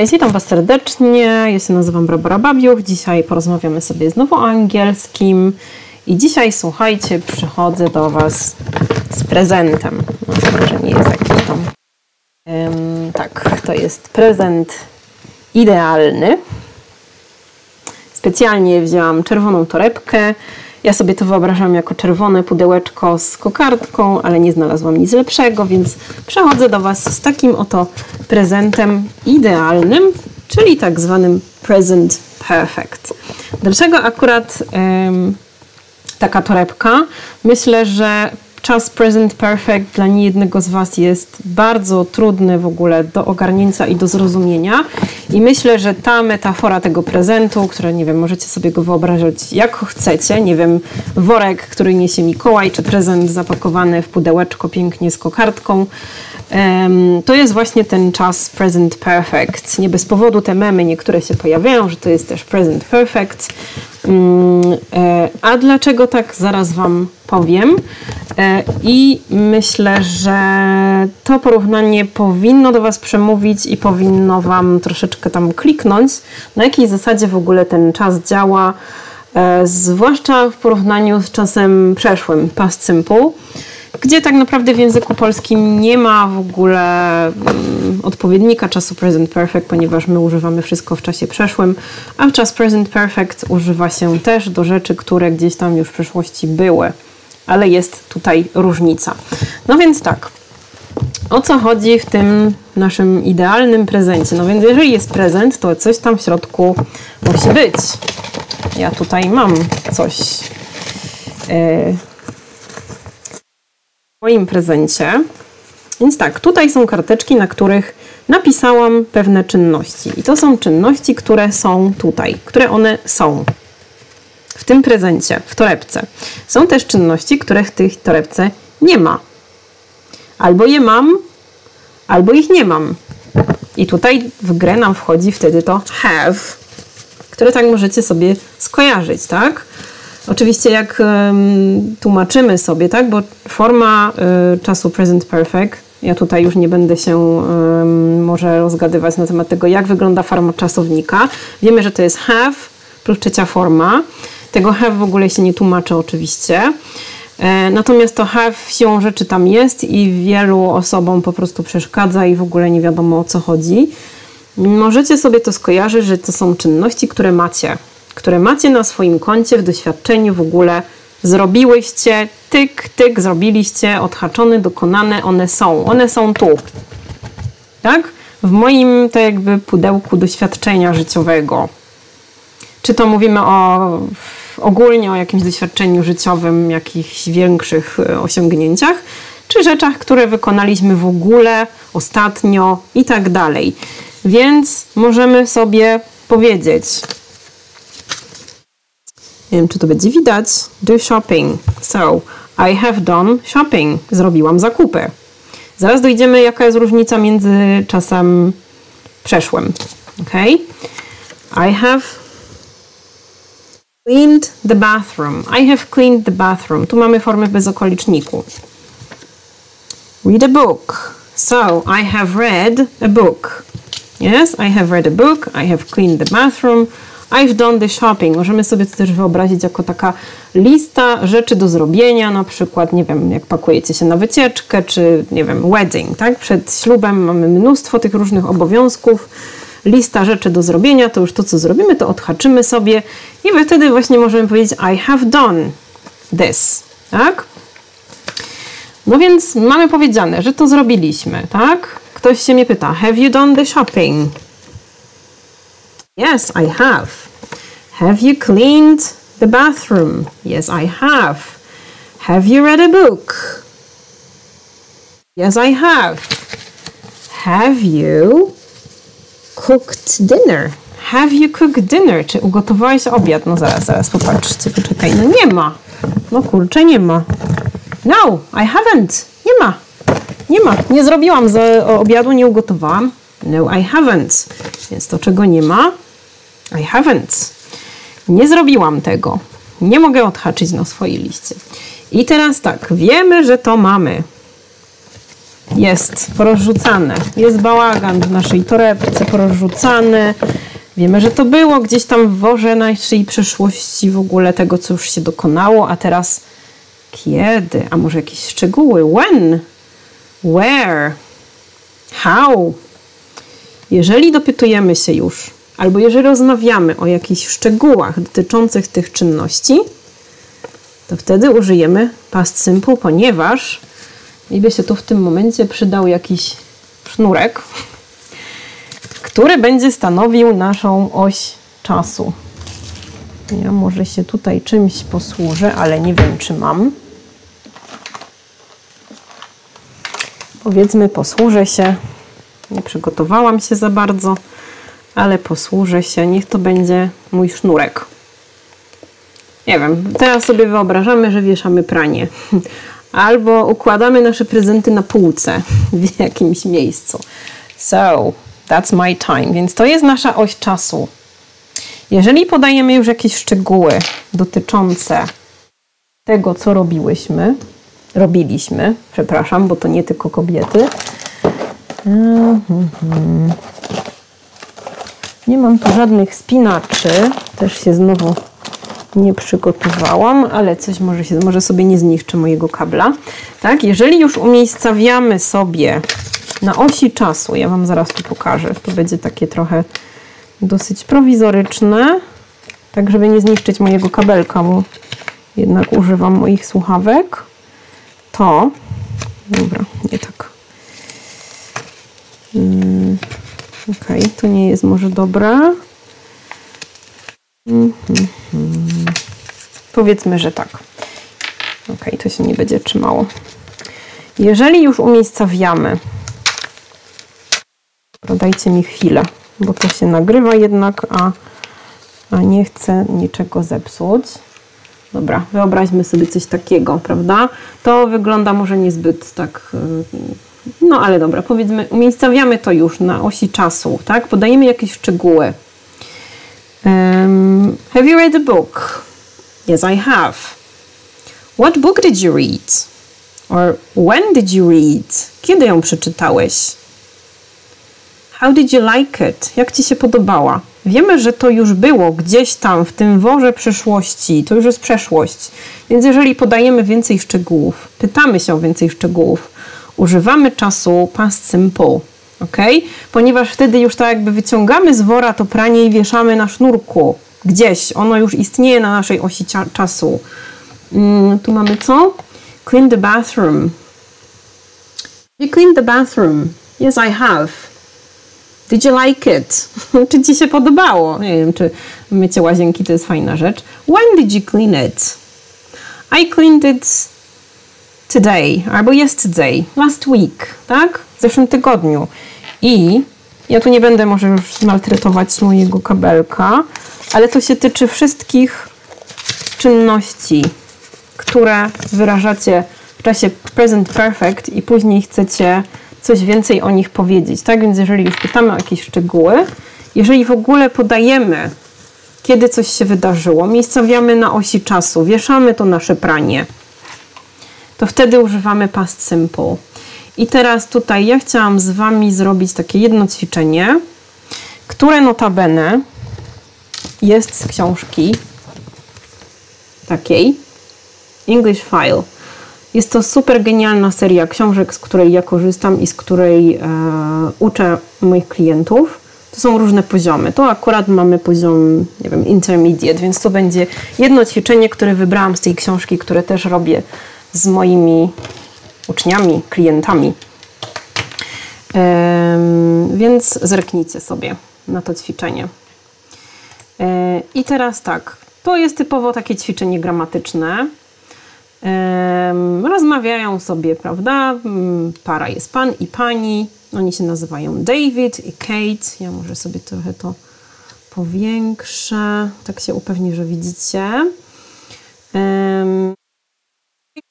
Cześć, witam Was serdecznie. Ja się nazywam Barbara Babiuch. Dzisiaj porozmawiamy sobie znowu o angielskim. I dzisiaj, słuchajcie, przychodzę do Was z prezentem. Może nie jest jakiś tam. Um, tak, to jest prezent idealny. Specjalnie wzięłam czerwoną torebkę. Ja sobie to wyobrażam jako czerwone pudełeczko z kokardką, ale nie znalazłam nic lepszego, więc przechodzę do Was z takim oto prezentem idealnym, czyli tak zwanym present perfect. Dlaczego akurat taka torebka? Myślę, że czas present perfect dla niejednego z Was jest bardzo trudny w ogóle do ogarnięcia i do zrozumienia. I myślę, że ta metafora tego prezentu, która nie wiem, możecie sobie go wyobrażać jak chcecie, nie wiem, worek, który niesie Mikołaj, czy prezent zapakowany w pudełeczko pięknie z kokardką, to jest właśnie ten czas present perfect. Nie bez powodu te memy niektóre się pojawiają, że to jest też present perfect. Mm, e, a dlaczego tak, zaraz Wam powiem. E, I myślę, że to porównanie powinno do Was przemówić i powinno Wam troszeczkę tam kliknąć, na jakiej zasadzie w ogóle ten czas działa, e, zwłaszcza w porównaniu z czasem przeszłym, past simple gdzie tak naprawdę w języku polskim nie ma w ogóle um, odpowiednika czasu present perfect, ponieważ my używamy wszystko w czasie przeszłym, a czas present perfect używa się też do rzeczy, które gdzieś tam już w przeszłości były, ale jest tutaj różnica. No więc tak, o co chodzi w tym naszym idealnym prezencie? No więc jeżeli jest prezent, to coś tam w środku musi być. Ja tutaj mam coś. Yy, moim prezencie. Więc tak, tutaj są karteczki, na których napisałam pewne czynności. I to są czynności, które są tutaj, które one są w tym prezencie, w torebce. Są też czynności, których w tej torebce nie ma. Albo je mam, albo ich nie mam. I tutaj w grę nam wchodzi wtedy to have, które tak możecie sobie skojarzyć, tak? Oczywiście jak um, tłumaczymy sobie, tak, bo forma y, czasu present perfect, ja tutaj już nie będę się może rozgadywać na temat tego, jak wygląda forma czasownika. Wiemy, że to jest have plus trzecia forma. Tego have w ogóle się nie tłumaczy oczywiście. E, natomiast to have siłą rzeczy tam jest i wielu osobom po prostu przeszkadza i w ogóle nie wiadomo o co chodzi. Możecie sobie to skojarzyć, że to są czynności, które macie które macie na swoim koncie w doświadczeniu w ogóle zrobiłyście, tyk, tyk, zrobiliście, odhaczone, dokonane, one są, one są tu. Tak? W moim to jakby pudełku doświadczenia życiowego. Czy to mówimy o ogólnie o jakimś doświadczeniu życiowym, jakichś większych e, osiągnięciach, czy rzeczach, które wykonaliśmy w ogóle ostatnio i tak dalej. Więc możemy sobie powiedzieć, nie wiem, czy to będzie widać. Do shopping. So, I have done shopping. Zrobiłam zakupy. Zaraz dojdziemy, jaka jest różnica między czasem przeszłym. Ok? I have cleaned the bathroom. I have cleaned the bathroom. Tu mamy formę w bezokoliczniku. Read a book. So, I have read a book. Yes, I have read a book. I have cleaned the bathroom. I've done the shopping. Możemy sobie to też wyobrazić jako taka lista rzeczy do zrobienia, na przykład, nie wiem, jak pakujecie się na wycieczkę, czy nie wiem, wedding, tak? Przed ślubem mamy mnóstwo tych różnych obowiązków, lista rzeczy do zrobienia, to już to, co zrobimy, to odhaczymy sobie i wtedy właśnie możemy powiedzieć I have done this, tak? No więc mamy powiedziane, że to zrobiliśmy, tak? Ktoś się mnie pyta, have you done the shopping? Yes, I have. Have you cleaned the bathroom? Yes, I have. Have you read a book? Yes, I have. Have you cooked dinner? Have you cooked dinner? Czy ugotowałeś obiad? No zaraz, zaraz, popatrzcie, poczekaj. No nie ma. No kurczę, nie ma. No, I haven't. Nie ma. Nie ma. Nie zrobiłam z obiadu, nie ugotowałam. No, I haven't. Więc to, czego nie ma, I haven't. Nie zrobiłam tego. Nie mogę odhaczyć na swojej liście. I teraz tak, wiemy, że to mamy. jest porozrzucane. Jest bałagan w naszej torebce porozrzucany. Wiemy, że to było gdzieś tam w worze naszej przeszłości w ogóle tego, co już się dokonało, a teraz kiedy? A może jakieś szczegóły? When? Where? How? Jeżeli dopytujemy się już, albo jeżeli rozmawiamy o jakichś szczegółach dotyczących tych czynności, to wtedy użyjemy past simple, ponieważ mi by się tu w tym momencie przydał jakiś sznurek, który będzie stanowił naszą oś czasu. Ja może się tutaj czymś posłużę, ale nie wiem, czy mam. Powiedzmy, posłużę się. Nie przygotowałam się za bardzo, ale posłużę się. Niech to będzie mój sznurek. Nie wiem, teraz sobie wyobrażamy, że wieszamy pranie. Albo układamy nasze prezenty na półce w jakimś miejscu. So, that's my time. Więc to jest nasza oś czasu. Jeżeli podajemy już jakieś szczegóły dotyczące tego, co robiłyśmy, robiliśmy, przepraszam, bo to nie tylko kobiety. Nie mam tu żadnych spinaczy, też się znowu nie przygotowałam, ale coś może, się, może sobie nie zniszczy mojego kabla. Tak, jeżeli już umiejscawiamy sobie na osi czasu, ja Wam zaraz tu pokażę, to będzie takie trochę dosyć prowizoryczne, tak żeby nie zniszczyć mojego kabelka, bo jednak używam moich słuchawek, to, dobra, nie tak, hmm, ok, to nie jest może dobre, hmm, hmm, hmm. powiedzmy, że tak, ok, to się nie będzie trzymało. Jeżeli już umiejscawiamy, dajcie mi chwilę, bo to się nagrywa jednak, a, a nie chcę niczego zepsuć. Dobra, wyobraźmy sobie coś takiego, prawda? To wygląda może niezbyt tak, y, no ale dobra, powiedzmy, umiejscawiamy to już na osi czasu, tak? Podajemy jakieś szczegóły. Um, have you read a book? Yes, I have. What book did you read? Or when did you read? Kiedy ją przeczytałeś? How did you like it? Jak Ci się podobała? Wiemy, że to już było gdzieś tam w tym worze przeszłości, to już jest przeszłość. Więc jeżeli podajemy więcej szczegółów, pytamy się o więcej szczegółów, używamy czasu past simple, ok? Ponieważ wtedy już tak jakby wyciągamy z wora to pranie i wieszamy na sznurku. Gdzieś, ono już istnieje na naszej osi czasu. Mm, tu mamy co? Clean the bathroom. You clean the bathroom. Yes, I have. Did you like it? czy ci się podobało? Nie wiem, czy mycie łazienki to jest fajna rzecz. When did you clean it? I cleaned it today, albo yesterday, last week, tak? W zeszłym tygodniu. I ja tu nie będę może już maltretować mojego kabelka, ale to się tyczy wszystkich czynności, które wyrażacie w czasie present perfect i później chcecie coś więcej o nich powiedzieć. Tak więc, jeżeli już pytamy o jakieś szczegóły, jeżeli w ogóle podajemy, kiedy coś się wydarzyło, miejscowiamy na osi czasu, wieszamy to nasze pranie, to wtedy używamy past simple. I teraz tutaj ja chciałam z Wami zrobić takie jedno ćwiczenie, które notabene jest z książki takiej English File. Jest to super genialna seria książek, z której ja korzystam i z której e, uczę moich klientów. To są różne poziomy. To akurat mamy poziom, nie wiem, intermediate, więc to będzie jedno ćwiczenie, które wybrałam z tej książki, które też robię z moimi uczniami, klientami. Więc zerknijcie sobie na to ćwiczenie. E, I teraz tak, to jest typowo takie ćwiczenie gramatyczne rozmawiają sobie, prawda? Mm, para jest pan i pani. Oni się nazywają David i Kate. Ja może sobie trochę to powiększę. Tak się upewnię, że widzicie.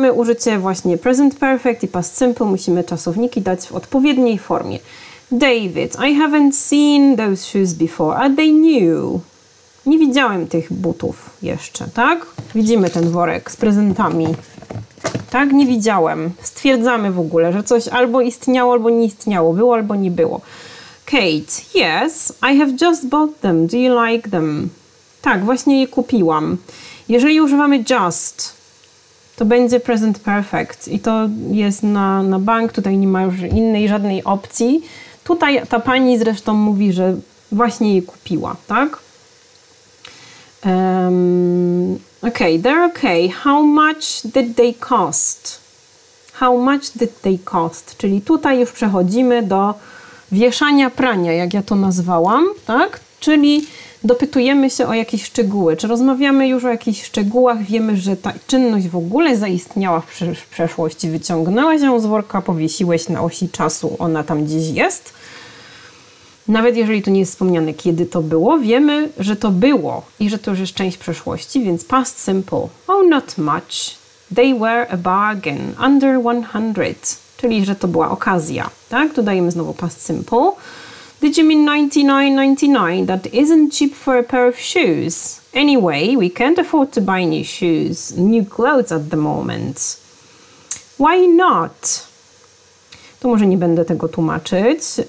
Mamy użycie właśnie present perfect i past simple. Musimy czasowniki dać w odpowiedniej formie. David, I haven't seen those shoes before. Are they new? Nie widziałem tych butów jeszcze, tak? Widzimy ten worek z prezentami. tak? Nie widziałem. Stwierdzamy w ogóle, że coś albo istniało, albo nie istniało, było albo nie było. Kate, yes, I have just bought them. Do you like them? Tak, właśnie je kupiłam. Jeżeli używamy just, to będzie present perfect i to jest na, na bank, tutaj nie ma już innej żadnej opcji. Tutaj ta pani zresztą mówi, że właśnie je kupiła, tak? Um, okay, they're okay. How much did they cost? How much did they cost? Czyli tutaj już przechodzimy do wieszania prania, jak ja to nazwałam, tak? Czyli dopytujemy się o jakieś szczegóły, czy rozmawiamy już o jakichś szczegółach, wiemy, że ta czynność w ogóle zaistniała w, przeszłości, wyciągnęłaś ją z worka, powiesiłeś na osi czasu, ona tam gdzieś jest. Nawet jeżeli tu nie jest wspomniane, kiedy to było, wiemy, że to było i że to już jest część przeszłości, więc past simple. Oh, not much. They were a bargain. Under 100. Czyli, że to była okazja. Tak? Dodajemy znowu past simple. Did you mean 99.99? That isn't cheap for a pair of shoes. Anyway, we can't afford to buy new shoes, new clothes at the moment. Why not? To może nie będę tego tłumaczyć. Yy,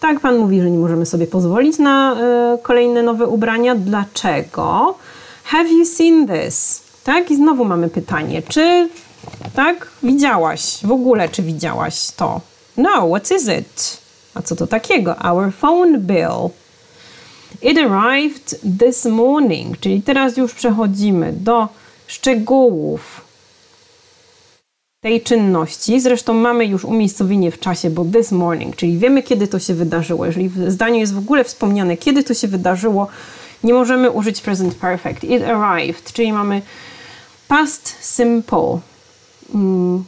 tak, pan mówi, że nie możemy sobie pozwolić na yy, kolejne nowe ubrania. Dlaczego? Have you seen this? Tak, i znowu mamy pytanie. Czy, tak, widziałaś? W ogóle, czy widziałaś to? No, what is it? A co to takiego? Our phone bill. It arrived this morning, czyli teraz już przechodzimy do szczegółów tej czynności. Zresztą mamy już umiejscowienie w czasie, bo this morning, czyli wiemy, kiedy to się wydarzyło. Jeżeli w zdaniu jest w ogóle wspomniane, kiedy to się wydarzyło, nie możemy użyć present perfect. It arrived, czyli mamy past simple. Mm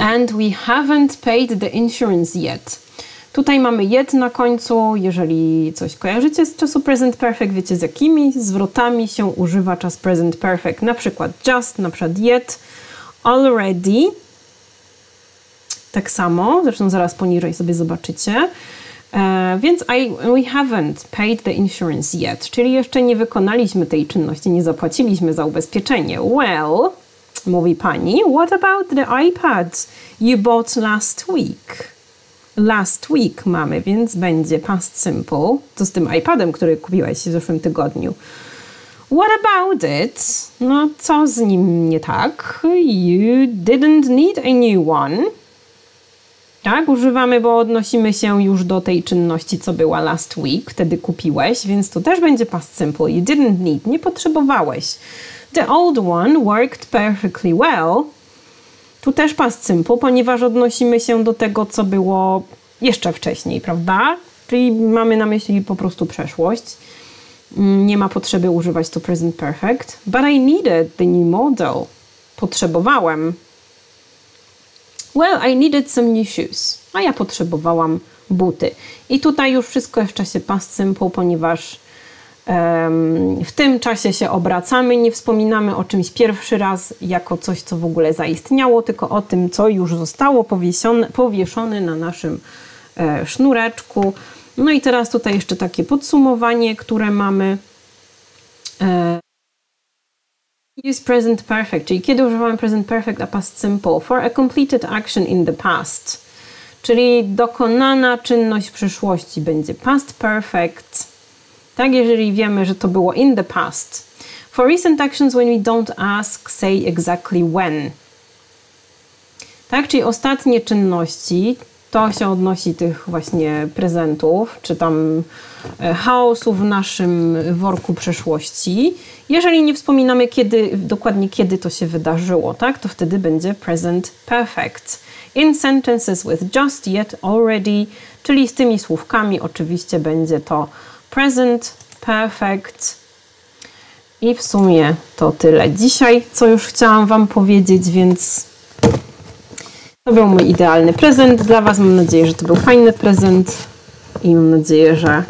and we haven't paid the insurance yet. Tutaj mamy yet na końcu, jeżeli coś kojarzycie z czasu present perfect, wiecie z jakimi zwrotami się używa czas present perfect, na przykład just, na przykład yet, already, tak samo, zresztą zaraz poniżej sobie zobaczycie. E, więc I, we haven't paid the insurance yet, czyli jeszcze nie wykonaliśmy tej czynności, nie zapłaciliśmy za ubezpieczenie. Well, mówi pani. What about the iPad you bought last week? Last week mamy, więc będzie past simple. To z tym iPadem, który kupiłaś w zeszłym tygodniu. What about it? No, co z nim nie tak? You didn't need a new one. Tak, używamy, bo odnosimy się już do tej czynności, co była last week, wtedy kupiłeś, więc tu też będzie past simple. You didn't need, nie potrzebowałeś. The old one worked perfectly well. Tu też past simple, ponieważ odnosimy się do tego, co było jeszcze wcześniej, prawda? Czyli mamy na myśli po prostu przeszłość. Mm, nie ma potrzeby używać tu present perfect. But I needed the new model. Potrzebowałem. Well, I needed some new shoes. A ja potrzebowałam buty. I tutaj już wszystko jest w czasie past simple, ponieważ w tym czasie się obracamy, nie wspominamy o czymś pierwszy raz jako coś, co w ogóle zaistniało, tylko o tym, co już zostało powieszone, powieszone na naszym e, sznureczku. No i teraz tutaj jeszcze takie podsumowanie, które mamy. Use present perfect, czyli kiedy używamy present perfect a past simple for a completed action in the past. Czyli dokonana czynność w przyszłości będzie past perfect tak? Jeżeli wiemy, że to było in the past. For recent actions when we don't ask, say exactly when. Tak? Czyli ostatnie czynności, to się odnosi tych właśnie prezentów, czy tam e, chaosu w naszym worku przeszłości. Jeżeli nie wspominamy kiedy, dokładnie kiedy to się wydarzyło, tak, to wtedy będzie present perfect. In sentences with just, yet, already, czyli z tymi słówkami oczywiście będzie to present perfect. I w sumie to tyle dzisiaj, co już chciałam Wam powiedzieć, więc to był mój idealny prezent dla Was. Mam nadzieję, że to był fajny prezent i mam nadzieję, że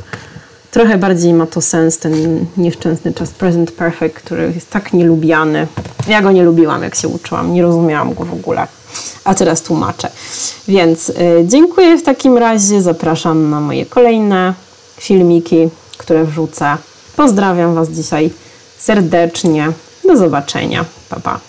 trochę bardziej ma to sens, ten nieszczęsny czas Present Perfect, który jest tak nielubiany. Ja go nie lubiłam, jak się uczyłam, nie rozumiałam go w ogóle, a teraz tłumaczę. Więc y, dziękuję w takim razie, zapraszam na moje kolejne filmiki które wrzucę. Pozdrawiam Was dzisiaj serdecznie. Do zobaczenia. Pa, pa.